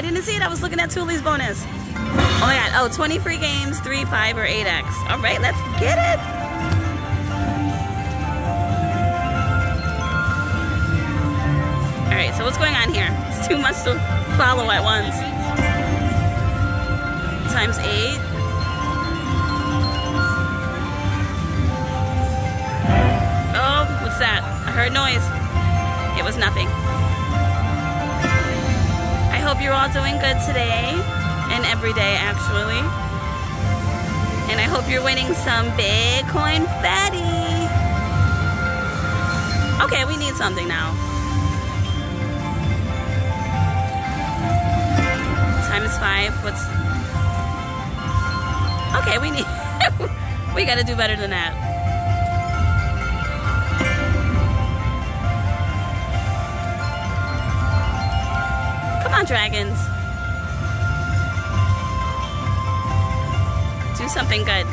I didn't see it. I was looking at Thule's bonus. Oh my god. Oh, 20 free games, 3, 5, or 8x. All right, let's get it. All right, so what's going on here? It's too much to follow at once. Times 8. Oh, what's that? I heard noise. It was nothing. I hope you're all doing good today and every day, actually. And I hope you're winning some Bitcoin fatty. Okay, we need something now. Time is five. What's. Okay, we need. we gotta do better than that. On, dragons. Do something good.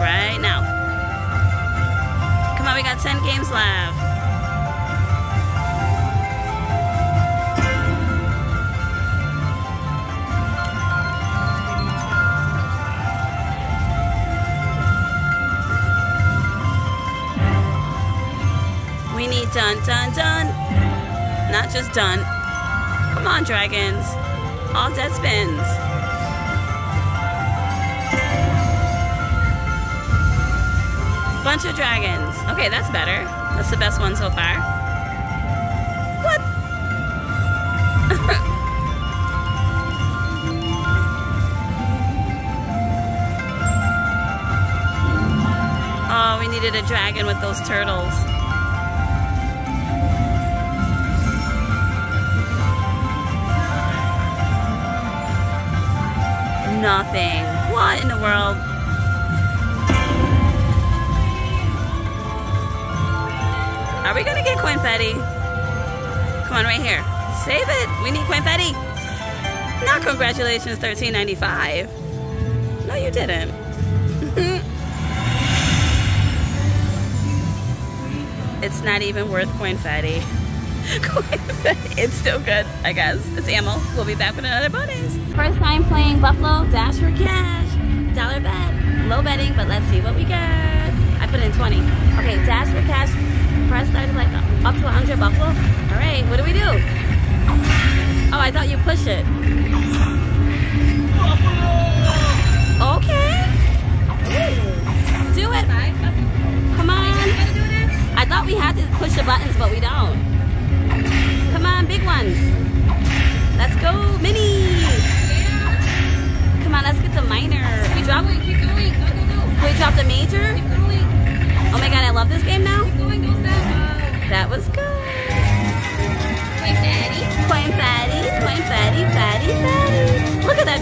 Right now. Come on, we got 10 games left. We need done, done, done. Not just done. Come on, dragons. All dead spins. Bunch of dragons. Okay, that's better. That's the best one so far. What? oh, we needed a dragon with those turtles. Nothing. What in the world? Are we gonna get Coinfetti? Come on, right here. Save it. We need Coinfetti. Not congratulations, thirteen ninety five. No, you didn't. it's not even worth Coinfetti. Coinfetti. It's still good, I guess. It's ammo. We'll be back with another bonus. First time playing Buffalo Dash for Cash. Dollar bet. Low betting, but let's see what we get. I put in 20. Okay, Dash for Cash. Press start like up to 100 Buffalo. All right, what do we do? Oh, I thought you push it. Okay.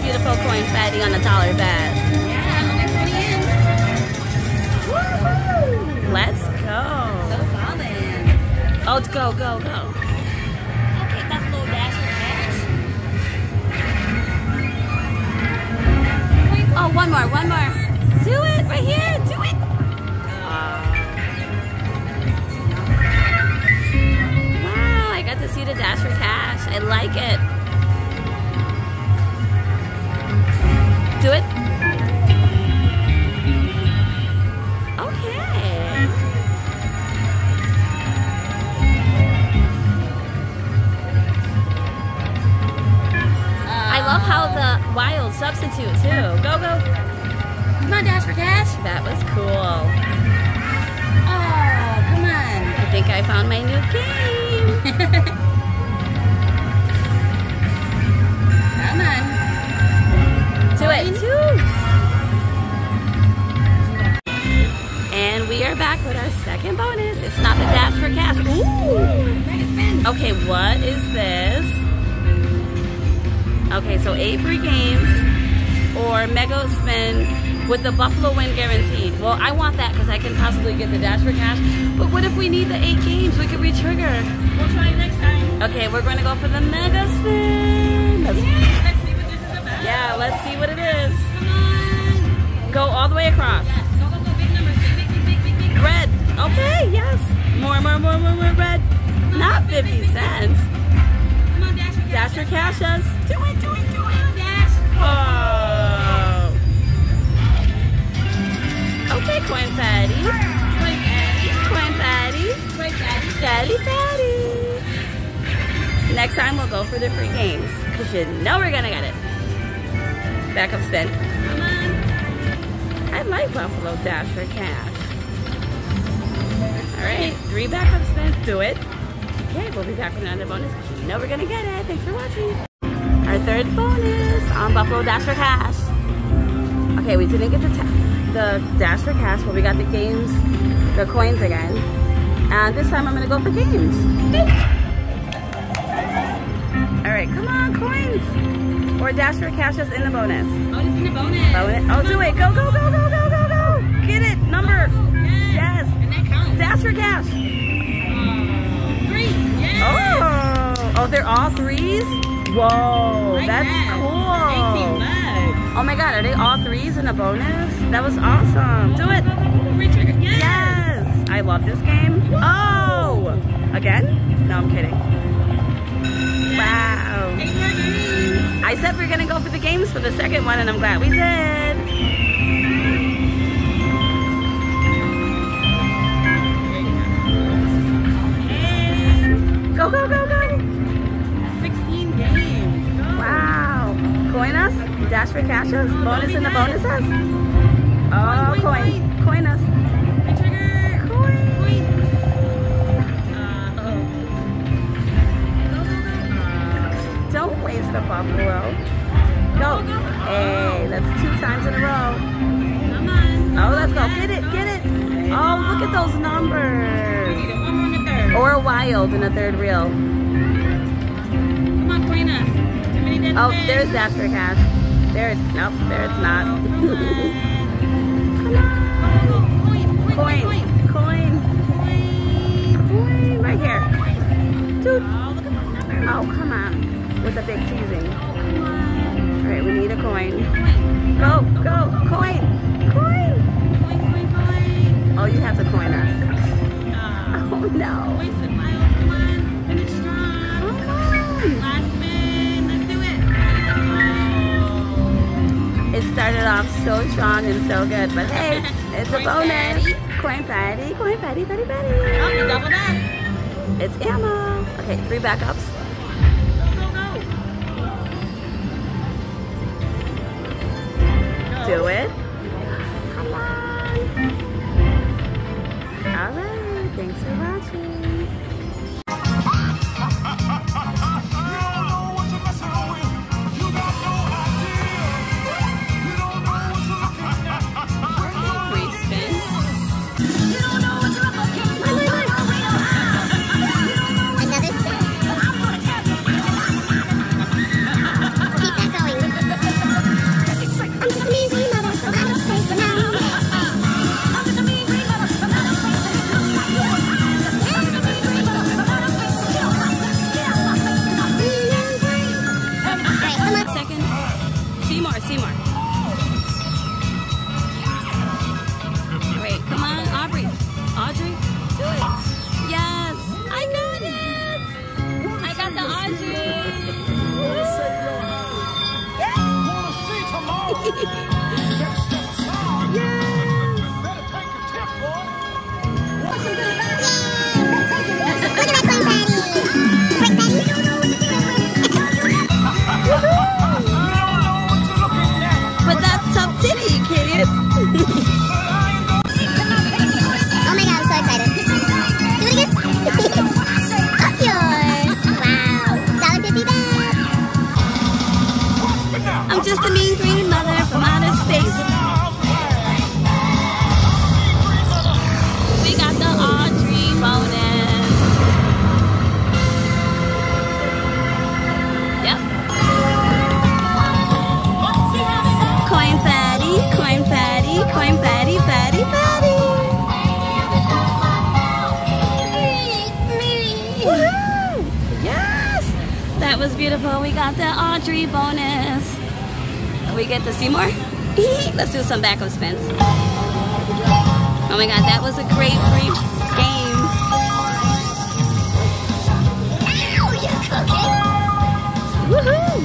Beautiful Coinfetti on the dollar bet. Yeah, only 20 in. Woohoo! Let's go. So ballin'. Oh, go, go, go. Okay, that's a little dash for cash. Oh, one more, one more. Do it right here. Do it. Wow, I got to see the dash for cash. I like it. Do it. Uh, I love how the wild substitute too. Go, go. Come on, dash for cash. That was cool. Oh, come on. I think I found my new game. Okay, what is this? Okay, so eight free games or mega spin with the Buffalo win guaranteed. Well, I want that because I can possibly get the dash for cash. But what if we need the eight games? We could re-trigger. We'll try it next time. Okay, we're going to go for the mega spin. Let's, Yeah, let's see what this is about. yeah, let's see what it is. Come on. Go all the way across. Yes, go, go, go. Big numbers. Big, big, big, big, big, big. Red. Okay, yes. More, more, more, more, more red. Dash cash us. Do it, do it, do it. Dash. Oh. Okay, fatty. Quick, Daddy. Coinfetti. Fatty. Next time we'll go for the free games. Because you know we're going to get it. Backup spin. Come on. I like Buffalo Dash for cash. All right, three backup spins. Do it. Okay, we'll be back with another bonus. You know we're gonna get it. Thanks for watching. Our third bonus on Buffalo Dash for cash. Okay, we didn't get the the Dash for cash, but we got the games, the coins again. And this time I'm gonna go for games. All right, come on, coins. Or Dash for cash is in the bonus. Oh, it's in the bonus. Bonus. Oh, do it. Go, go, go, go, go, go, go. Get it. Number. Yes. Yes. And that counts. Dash for cash. Oh. Oh. They're all threes? Whoa. Like that's that. 18 cool. Oh my god, are they all threes in a bonus? That was awesome. Do it. Yes. Yes. I love this game. Oh. Again? No, I'm kidding. Wow. Eight more games. I said we going to go for the games for the second one, and I'm glad we did. Dash for cash us? Oh, Bonus in the bonuses? Oh, Coin, coin, coin. Coin us. Re-trigger. Coin. Coin. Uh, oh. Uh, Don't waste the buffalo. Go. Go. Hey, that's two times in a row. come on. Oh, let's go. Get it, get it. Oh, look at those numbers. need it one more in the third. Or a wild in a third reel. Come on, coin us. Too many dead Oh, there's Dash for cash. There, nope, there it's not. Coin, coin, Coin, coin, coin, right here. Dude. Oh, look at. Oh, come on. With the big teasing. Oh, come on. All right, we need a coin. Go, go, coin, coin. Coin, coin, coin. Oh, you have to coin us. Oh, no. Started off so strong and so good, but hey, it's a bonus. fatty. Coinfetti, coin fatty, fatty, Oh, fatty. you doubled up. It's ammo. Okay, three backups. Go, go, go. Go. Do it. Come on. All right, thanks for watching. ハハハハ! Beautiful. We got the Audrey bonus. We get to see more? Let's do some backup spins. Oh my god, that was a great free game. You're cooking. Woohoo!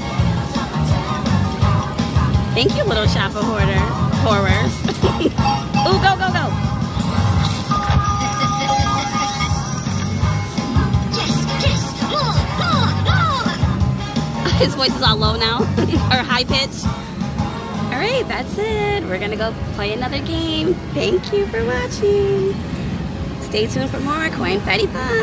Thank you, little shopper hoarder horrors. Ooh, go, go, go. His voice is all low now, or high pitch. All right, that's it. We're gonna go play another game. Thank you for watching. Stay tuned for more Coinfetti Fun.